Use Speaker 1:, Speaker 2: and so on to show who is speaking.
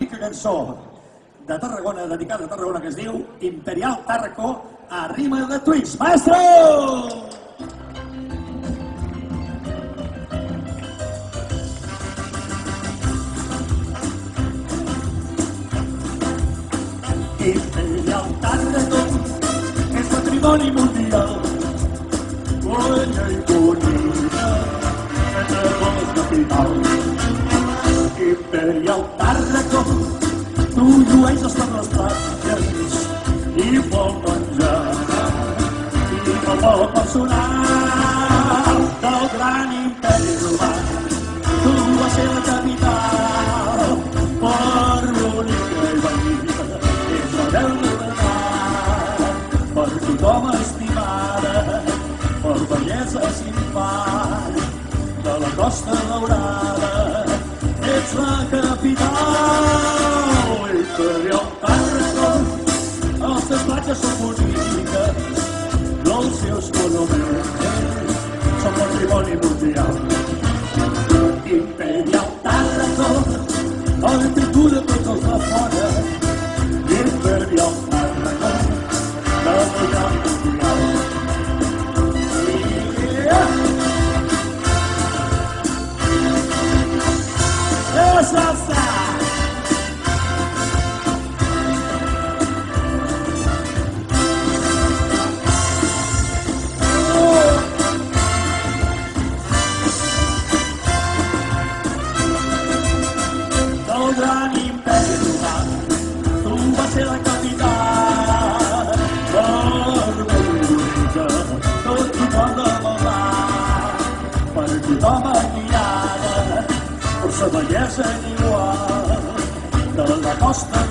Speaker 1: Una cançó de Tarragona, dedicada a Tarragona, que es diu Imperial Tarraco, a rima de Twix. Maestro! Imperial Tarraco és patrimoni mundial. Bolla i bonita, entre dos capitals. Imperial Tarraco, tu llueixes per les platges i pel menjar i pel vol personal del gran imperi romà. Tu vas ser la capital per l'única i veïna és la veu libertat per tothom estimada per bellesa sin de la costa daurada ets la capital faccia supportica, non si oscono più, sono patrimoni mondiali. Impegna Tarraco, oltre pure per cosa fuori, imperia Tarraco, la vita mondiale. Yeah. Yeah, salsa! Romà, tu vas ser la capital per bonica, tot tothom de volar, per tothom admirada, sa bellesa igual de la costa